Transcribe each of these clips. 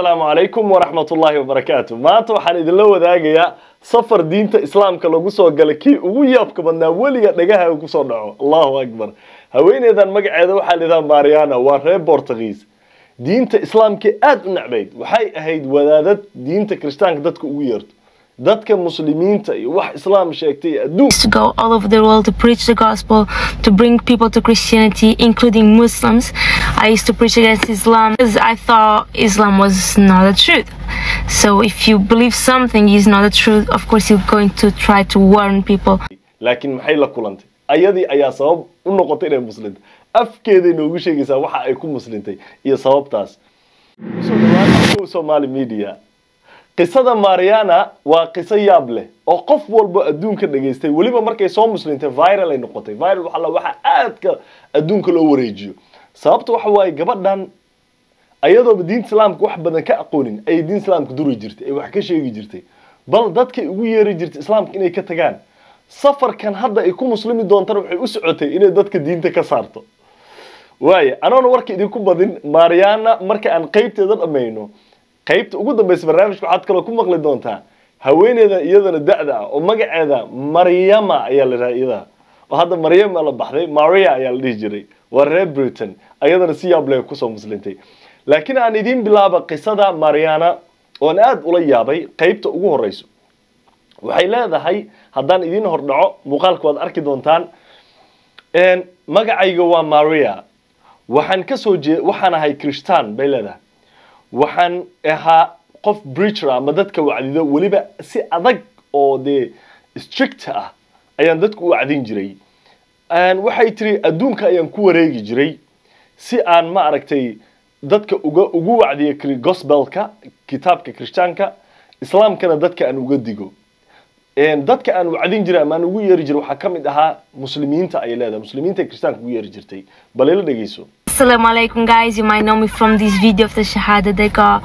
asalaamu calaykum waraxmat ullaahi wabarakaatu maanta waxaan idinla wadaagayaa safar diinta islaamka lagu soo galay kii ugu yaabka badnaa weliga dhagaha ku soo dhaco. Allahu akbar. Haweeneydan magaceeda waxaa lidhaha mariana waa reer bortugiis diinta islaamkii aada u necbayd. Waxay ahayd wadaadad diinta kiristaanka dadka ugu yeerto dadka muslimiinta iyo wax islaam sheegtay adduun to go all over the world to preach the gospel, to bring people to Christianity, including Muslims. I used to preach against Islam because I thought Islam was not the truth. So if you believe something is not the truth, of course you're going to try to warn people. laakiin maxay la kulantay ayadii ayaa sabab u noqotay inay muslinta afkeeday noogu sheegaysaa waxa ay ku muslintay iyo sababtaas somali media qisada mariana waa qiso yaab leh oo qof walba adduunka dhageystay weliba markay soo muslintay viral ay noqotay. Viral waxa la waxa aadka adduunka loo wareejiyo. Sababta waxa waaye gabadhan ayadooba diinta islaamka wax badan ka aqoonin ayay diinta islaamka duri jirtay ay wax ka sheegi jirtay. Bal dadkay ugu yeeri jirtay islaamka inay ka tagaan. Safarkan hadda ay ku muslimi doontana waxay u socotay inay dadka diinta ka saarto. Waaye anoona warka idinku badin mariana marka aan qeybteeda dhammayno qaybta ugu dambaysa barnaamijka waxaad kaloo ku maqli doontaa haweeneyda iyadana da-da ah oo magaceeda maryama ayaa la dhaha iyada oo hadda maryama la baxday maria ayaa la dhihi jiray waa reer britain ayadana si yaab ku soo muslintay. Laakiin aan idiin bilaaba qisada mariana oon aada ula yaabay qaybta ugu horeyso waxay leedahay haddaan idiin hordhaco muuqaalka waad arki doontaan magacayga waa maria. Waxaan ka soo jee waxaan ahay christaan bay leedahay waxaan ahaa qof breacher ama dadka wacdido weliba si adag oo dee strict ah ayaan dadku u wacdin jiray. Waxay tiri adduunka ayaan ku wareegi jiray si aan ma aragtay dadka uga ugu wacdiyo gospelka kitaabka kirishtaanka islaamkana dadka aan uga digo. Dadka aan wacdin jiray ama ugu yeeri jiray waxaa ka mid ahaa muslimiinta ayay leedahay muslimiinta kiristaanka ugu yeeri jirtay. Bal ila Assalamu alaikum guys, you might know me from this video of the Shahada that got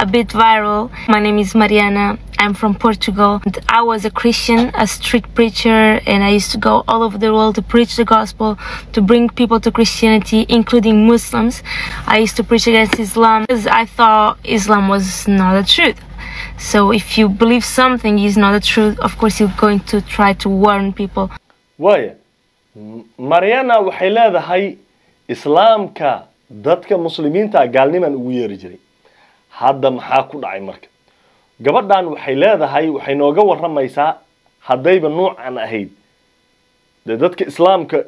a bit viral. My name is Mariana. I'm from Portugal. I was a Christian, a street preacher, and I used to go all over the world to preach the gospel, to bring people to Christianity, including Muslims. I used to preach against Islam because I thought Islam was not the truth. So if you believe something is not the truth, of course you're going to try to warn people. waaya mariana islaamka dadka muslimiinta gaalnimaan ugu yeeri jiray. Hadda maxaa ku dhacay marka? Gabadhan waxay leedahay waxay nooga waramaysaa haddayba nuucan ahayd. Dee dadka islaamka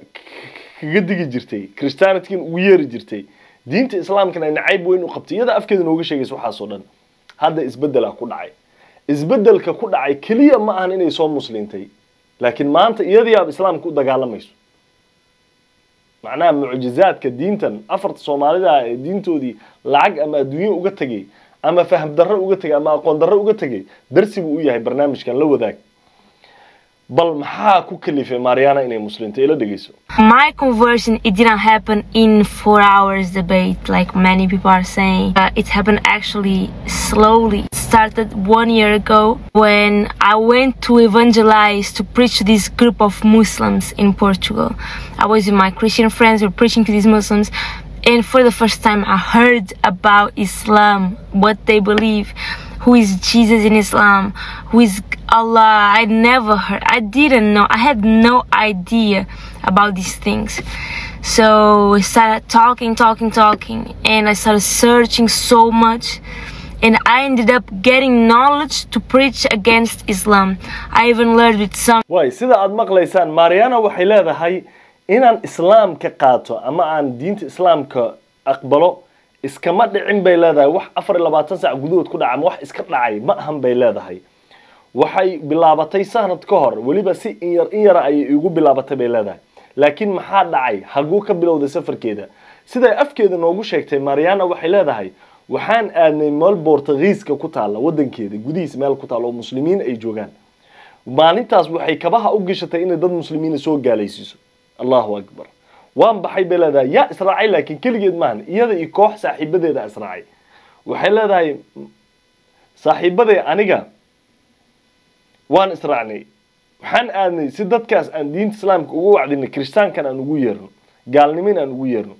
kaga digi jirtay christianitygan ugu yeeri jirtay. Diinta islaamkana nacayb weyn u qabtay iyada afkeeda nooga sheegaysa waxaasoo dhan. Hadda isbedela ku dhacay. Isbedelka ku dhacay keliya ma ahan inay soo muslintay laakiin maanta iyadiyaaba islaamka u dagaalamayso macnaha mucjizaadka diintan afarta soomaalida ee diintoodii lacag ama adduunye uga tegay ama faham darro uga tegay ama aqoon darro uga tegay darsi buu u yahay barnaamijkan la wadaag bal maxaa ku kalifay mariana inay ila My conversion, it didn't happen in four hours debate like many people are saying. Uh, it happened actually slowly. It started one year ago when I went to evangelize to preach to this group of Muslims in Portugal. I was with my Christian friends, we were preaching to these Muslims. And for the first time, I heard about Islam, what they believe, who is Jesus in Islam, who is Allah. I never heard, I didn't know, I had no idea about these things. So I started talking, talking, talking, and I started searching so much. And I ended up getting knowledge to preach against Islam. I even learned with some waay sida aada maqlaysaan mariana waxay leedahay inaan islaamka qaato ama aan diinta islaamka aqbalo iskama dhicin bay leedahay. Wax afar iyo labaatan sac gudahood ku dhaca ama wax iska dhacay ma ahan bay leedahay. Waxay bilaabatay sanad ka hor weliba si in yar in yara ayay igu bilaabatay bay leedahay. Laakiin maxaa dhacay? Haguu ka bilowday safarkeeda. Siday afkeeda noogu sheegtay mariana waxay leedahay waxaan aadnay meel bortugiiska ku taalla wadankeeda gudihiisa meel ku taalla oo muslimiin ay joogaan. Maalintaas waxay kabaha u gashatay inay dad muslimiina soo gaalaysiiso. Allahu akbar waan baxay bay leedahay yaa israacay laakiin keligeed maahan iyada iyo koox saaxiibadeeda israacay waxay leedahay saaxiibaday aniga waan israacnay waxaan aadnay si dadkaas aan diinta islaamka ugu wacdinay kiristaankan aan ugu yeerno gaalnimin aan ugu yeerno.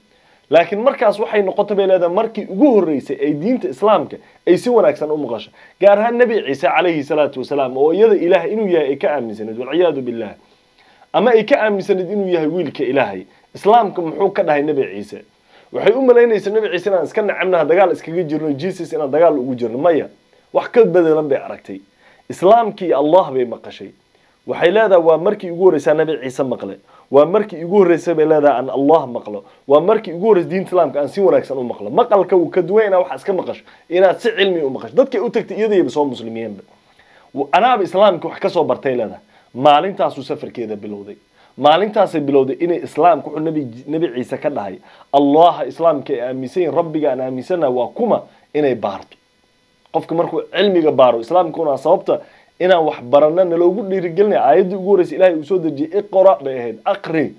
Laakiin markaas waxay noqotay bay leedahay markii ugu horreysay ay diinta islaamka ay si wanaagsan u maqasho gaar ahaan nebi ciise calayhi salaatu wasalaam oo iyada ilaah inuu yahay ay ka aaminsanayd walciyaadu billah ama ay ka aaminsanayd inuu yahay wiilka ilaahay. Islaamka muxuu ka dhahay nebi ciise. Waxay u malaynaysaa nebi ciise inaan iska nacabnaha dagaal iskaga jirno. Jesus inaan dagaal ugu jirno. Maya wax ka bedelan bay aragtay. Islaamkii allah bay maqashay. Waxay leedahay waa markii ugu horreysaa nebi ciise maqle. Waa markii ugu horreysay bay leedahay aan allah maqlo. Waa markii ugu horreysay diinta islaamka aan si wanaagsan u maqlo. Maqalka wuu ka duwan inaad wax iska maqasho inaad si cilmi u maqasho dadkay u tagtay iyadayba soo muslimiyeenba anaaba islaamka wax ka soo bartay leedahay maalintaasuu safarkeeda bilowday. Maalintaasay bilowday inay islaamka wuxuu nebi ciise ka dhahay. Allaha islaamka ay aaminsan yihiin rabbiga aan aaminsanaha waa kuma inay baarto. Qofka markuu cilmiga baaro islaamkuna sababta inaan wax barana naloogu dhiirigelinaya aayaddii ugu horreysay ilahay uu soo dejiyey iqra bay ahayd aqri.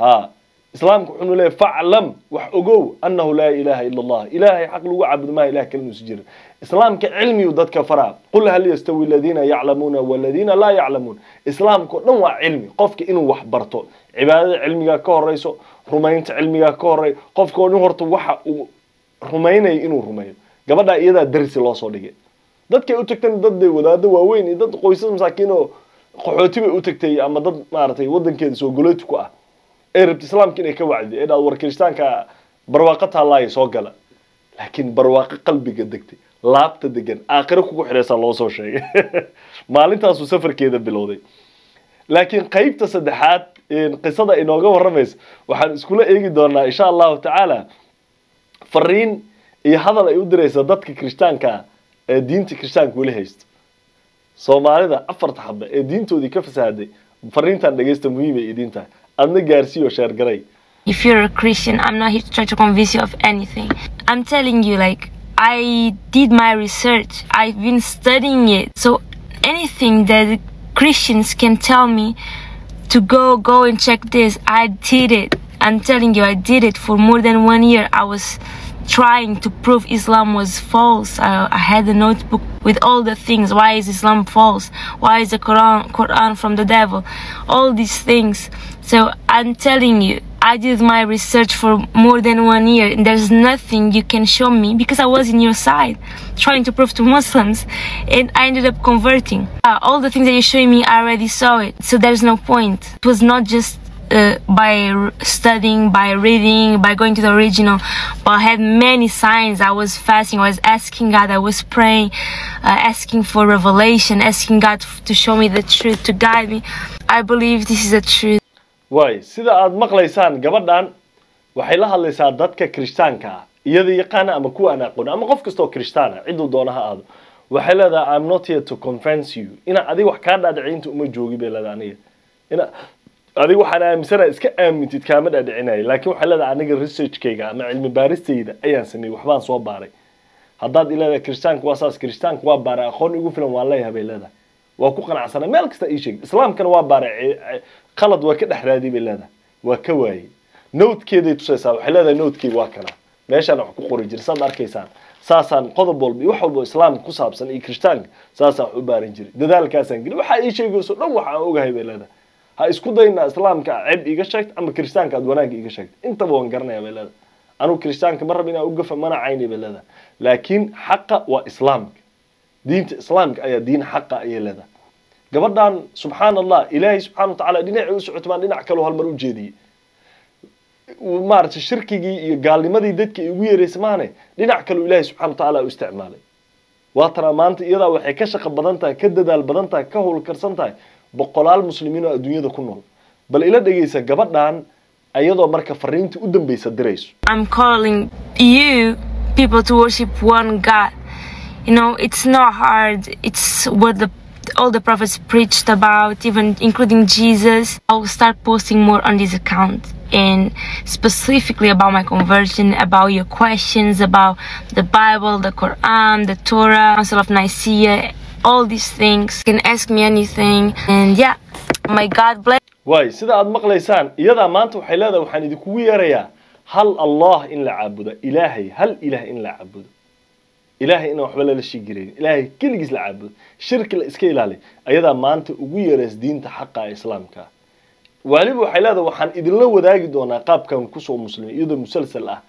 Ha islaamka wuxuu leeyahay faclam wax ogow annahu laa ilaaha ila allah ilaahay xaq lagu caabudo maaha ilah kale inuusi jirin. Islaamka cilmiyu dadka faraa. Qul hal yastawi aladiina yaclamuuna waladiina laa yaclamuun. Islaamka o dhan waa cilmi qofka inuu wax barto. Cibaadada cilmigaa ka horeyso rumaynta cilmigaa ka horey qofka o dhan horta waxa uu rumaynayo inuu rumeeyo. Gabadhaa iyadaa darsi loo soo dhigay. Dadkay u tagtan dad wadaado waaweyn iyo dad qoysas masaakiin oo qaxooti bay u tagtay ama dad maaragtay wadankeeda soo golooti ku ah ee rabta islaamka inay ka wacdi ee dhaad war kiristaanka barwaaqo taallaayo soo gala. Laakiin barwaaqo qalbiga degtay laabta degan aakhiro kugu xidhaysaa loo soo sheegay. Maalintaasuu safarkeeda bilowday. Laakiin qeybta saddexaad qisada inooga warramaysa waxaan iskula eegi doonaa insha allahu tacaala fariin iyo hadal ay u diraysa dadka kirishtaanka ee diinta kirishtaanka weli haysta. Soomaalida afarta xabe ee diintoodii ka fasahaday fariintan dhegeysta muhiimay idiin gaarsiiyo sheergaray If you're a Christian, I'm not here to try to convince you of anything. I'm telling you, like, I did my research, I've been studying it. So, anything that Christians can tell me to go, go and check this, I did it. I'm telling you, I did it for more than one year. I was trying to prove Islam was false. I, I had a notebook with all the things. Why is Islam false? Why is the Quran, Quran from the devil? All these things. So I'm telling you, I did my research for more than one year, and there's nothing you can show me because I was in your side, trying to prove to Muslims, and I ended up converting. Uh, all the things that you're showing me, I already saw it, so there's no point. It was not just uh, by studying, by reading, by going to the original, but I had many signs. I was fasting, I was asking God, I was praying, uh, asking for revelation, asking God to show me the truth, to guide me. I believe this is the truth. Waay sida aada maqlaysaan gabadhan waxay la hadlaysaa dadka kirishtaanka iyada yaqaana ama kuwa aan aqoon ama qof kasta oo kirishtaan ah ciduu doona ha aado. Waxay leedahay i'm not here to convince you. Inaa adiga wax kaa dhaadhicinta uma joogi bay leedahay aniga. Ina adiga waxaan aaminsana iska aamintid kaama dhaadhicinaya laakiin waxay leedahay aniga researchkayga ama cilmi baaristayda ayaan sameeyey waxbaan soo baaray. Haddaad ileedahay kirishtaanka waa saas kirishtaanka waa baaray aqoon igu filan waan leeyahay bay leedahay waa ku qanacsanay meel kasta ii sheeg. Islaamkana waa baaray qalad waa ka dhex raadiyay bay leedahay. Waa ka waayey nowdkeeday tusaysaa waxay leedahay nowdkeyga waa kana. Meeshaan wax ku qori jira saad arkaysaan saasaan qodob walba iyo wax walba islaamka ku saabsan iyo kirishtaanka saasaan wax u baaran jiray. Dadaalkaasaan geli waxaa ii sheegayso dhan waxa aan ogahay bay leedahay. Ha isku dayna islaamka ceeb iiga sheegta ama kirishtaanka aad wanaagga iiga sheegta intaba waan garanaya bay leedahay. Anugu kirishtaanka ma rab inaa u gafa mana cayni bay leedahay. Laakiin xaqa waa islaamka. Diinta islaamka ayaa diin xaqa ayay leedahay gabadhan subxaan allah ilaahay subxana watacaala dhinacii u socoto baan dhinac kaloo halmar u jeediyey maaragtay shirkigii iyo gaalnimadii dadka ugu yeeraysa maane dhinac kaloo ilaahay subxana watacaala u isticmaalay. Waatana maanta iyadaa waxay ka shaqo badan tahay ka dadaal badan tahay ka howlkarsan tahay boqolaal muslimiin oo adduunyada ku nool. Bal ila dhegeysa gabadhan ayadoo marka fariinta u dambeysa dirayso All the prophets preached about, even including Jesus. I'll start posting more on this account and specifically about my conversion, about your questions about the Bible, the Quran, the Torah, Council of Nicaea, all these things. You can ask me anything. And yeah, my God bless. waay sida aada maqlaysaan iyadaa maanta waxay leedahay waxaan idinkugu yeerayaa hal allah in la caabudo ilaahay hal ilaah in la caabudo ilaahay inaan waxba lala shigirayn ilaahay keligiis la caabudo shirki la iska ilaaliy ayadaa maanta ugu yeerays diinta xaqa ee islaamka. Waliba waxay leedahay waxaan idinla wadaagi doonaa qaabkan ku soo muslimay iyadoo musalsal ah.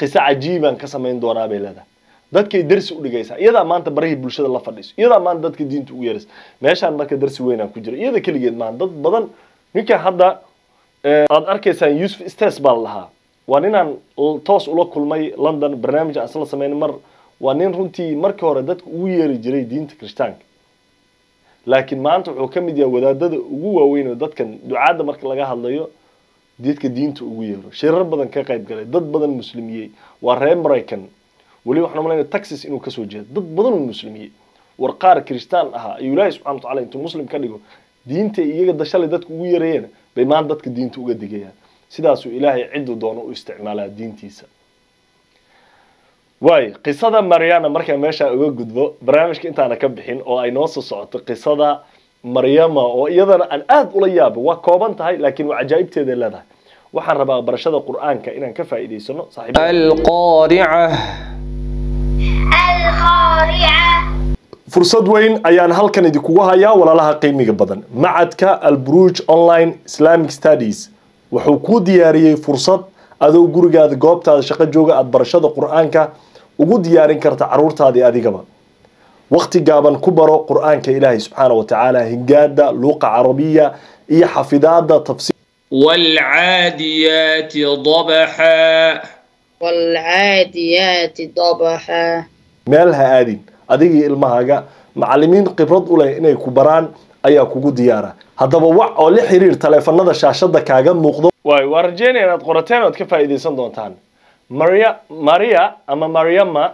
Qiso cajiibaan ka samayn doonaa bay leedahay. Dadkay darsi u dhigaysaa iyadaa maanta barahii bulshada la fadhiiso iyadaa maanta dadka diinta ugu yeeraysa meeshaan marka darsi weynaa ku jira iyada keligeed maaha dad badan ninkan hadda aada arkaysaan yusuf stes baa la lahaa. Waa ninaan toos ula kulmay london barnaamij aan isla samayn mar waa nin runtii markii hore dadka ugu yeeri jiray diinta kirishtaanka laakiin maanta wuxuu ka mid yahay wadaadada ugu waaweyn oo dadkan ducaadda marka laga hadlayo dadka diinta ugu yeero shirar badan ka qayb galay dad badan muslimiyey waa reer maraykan. Weli waxaan malayna texas inuu ka soo jeedo dad badan uu muslimiyey. War qaar kiristaan ahaa ayuu ilaahay subxana watacaala intuu muslim ka dhigo diinta iyaga dashalay dadka ugu yeerayeen bay maanta dadka diinta uga digayaan sidaasuu ilaahay cidduu doono u isticmaalaa diintiisa way qisada maryana markaan meesha uga gudbo barnaamijka intaana ka bixin oo ay noo soo socoto qisada maryama oo iyadana aan aada ula yaabo waa kooban tahay laakiin waa cajaa'ibteeda leedahay. Waxaan rabaa barashada qur'aanka inaan ka faa'iidaysano fursad weyn ayaan halkan idinkugu hayaa walaalaha qiimiga badan. Macadka alburuuj online islamic studies wuxuu kuu diyaariyey fursad adoo gurigaada goobtaada shaqo jooga aada barashada qur'aanka ugu diyaarin karta caruurtaadii adigaba waqti gaaban ku baro qur-aanka ilaahay subxaana wa tacaala hingaada luuqa carabiya iyo xafidaada tafsiir والعاديات ضبحا والعاديات ضبحا meel ha aadin adigii ilmahaaga macalimiin khibrad u leh inay ku baraan ayaa kugu diyaara haddaba wac oo la xiriir taleefanada shaashada kaaga muuqdo waay waa rajeynaya inaad qorateen oad ka faa'iidaysan doontaan maria ama mariama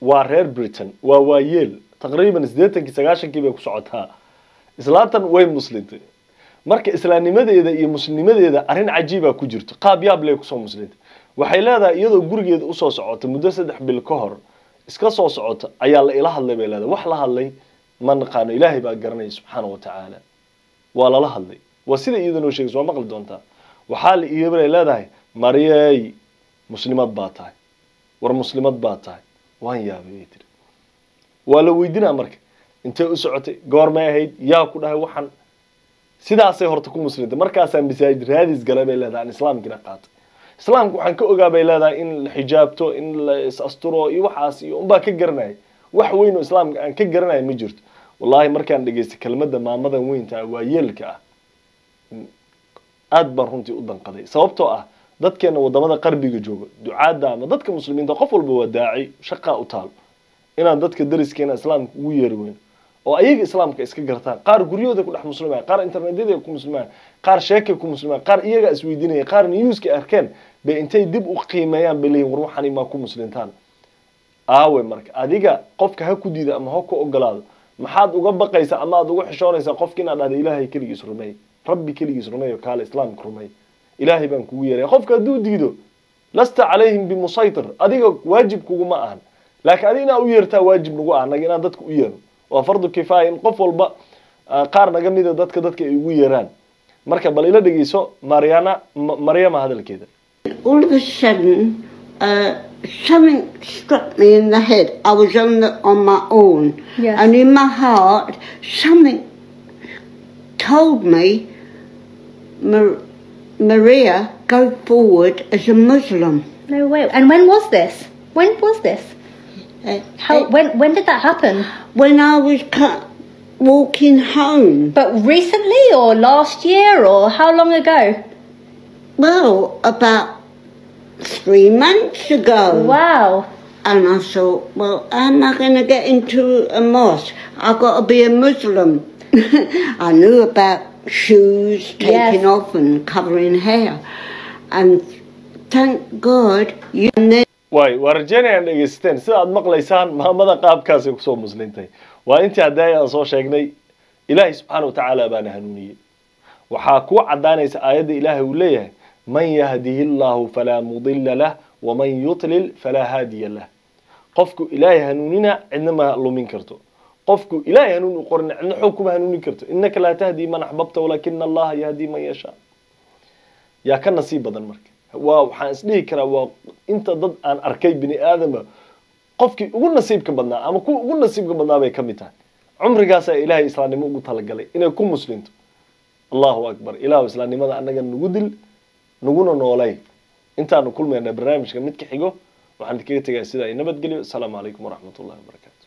waa reer britain waa waayeel. Taqriiban siddeetankii sagaashankii bay ku socotaa. Islaantan way muslintay marka islaamnimadeeda iyo muslimnimadeeda arrin cajiiba ku jirto. Qaab yaab ley ku soo muslintay waxay leedahay iyadoo gurigeeda u soo socota muddo saddex bil ka hor iska soo socota ayaa la ila hadlay bay leedahay. Wax la hadlay ma naqaano. Ilaahay baa garanaya subxaana wa tacaala. Waa lala hadlay. Waa sida iyada noo sheegaysa waa maqli doontaa. Waxaa la iibay leedahay maryey muslimad baa tahay. War muslimad baa tahay. Waan yaabay bay tiri waa la weydinaa marka. Intay u socotay? Goormay ahayd yaa ku dhahay waxaan sidaasay horta ku muslimtay. Markaasaa masaajid raadis galay bay leedahay aan islaamkiina qaatay. Islaamka waxaan ka ogaa bay leedahay in la xijaabto in la is asturo iyo waxaas iyo unbaa ka garanaya wax weyn oo islaamka aan ka garanaya ma jirto. Wallahi markaan dhegaystay kelmadda maamadan weynta ah waa yeelka ah. Aada baan runtii u danqaday. Sababtoo ah dadkeena waddamada qarbiga jooga ducaadda ama dadka muslimiinta qof walba waa daaci shaqaa u taal. Inaan dadka dariskeena islaamka ugu yeeri weyn oo ayaga islaamka iska gartaan qaar guryahooda ku dhex muslimaan qaar internetyada ku muslimaan qaar sheekay ku muslimaan qaar iyagaa isweydiinaya qaar newska arkeen bay intay dib u qiimeeyaan bay leeyihiin war waxani maa ku muslintaan aawe marka adiga qofka ha ku diida ama ha ku ogolaado maxaad uga baqaysaa ama aad uga xishoonaysaa qofka inaad dhahda ilaahay keligiis rumeey rabbi keligiis rumeey oo kaale islaamka rumeey ilaahay baan kugu yeeraya qofka hadduu diido lasta calayhim bimusaytir adiga waajib kuguma ahan. Laakiin adiga inaa u yeertaa waajib nagu ah naga inaan dadka u yeero. Waa fardu kifaaya in qof walba qaar naga mida dadka dadka ay ugu yeeraan. Marka bal ila dhegeyso mariana maryama hadalkeeda. All of a sudden, something struck me in the head. I was on the, on my own, Yes. and in my heart, something told me, Mar- Maria, go forward as a Muslim. No way. And when was this? When was this? Uh, How? uh, When? When did that happen? when I was walking home, But recently, or last year, or how long ago? well, about three months ago. Wow. And I thought, well, how am I going to get into a mosque? I've got to be a Muslim. I knew about shoes taking Yes. off and covering hair. And thank God, you waay waa rajeynayaan dhegeysateen sida aad maqlaysaan maamada qaabkaasay ku soo muslintay waa intii hadday aan soo sheegnay ilaahay subxaana wa tacaala baana hanuuniyey waxaa kuu cadaanaysa aayadda ilaahay uu leeyahay man yahdihi llahu falaa mudila lah waman yutlil falaa haadiya lah. Qofku ilaahay hanuunina cidna ma lumin karto qofku ilaahay hanuun u qorina cidna xoog kuma hanuunin karto. Innaka laa tahdi man axbabta walaakina allaha yahdi man yashaa. Yaa ka nasiib badan marka. Waa waxaan isdhihi karaa waa inta dad aan arkay bini aadama qofkii ugu nasiibka badnaa ama kuwa ugu nasiibka badnaa bay ka mid tahay. Cumrigaasaa ilaahay islaamnimo ugu talagalay inay ku muslinto allahu akbar. Ilaahu islaamnimada annaga nagu dil naguna noolay. Intaanu kulmayna barnaamijka midka xigo waxaan idinkaga tegaa sidaa nabadgelyo asalaamu calaykum waraxmatullahi wabarakatu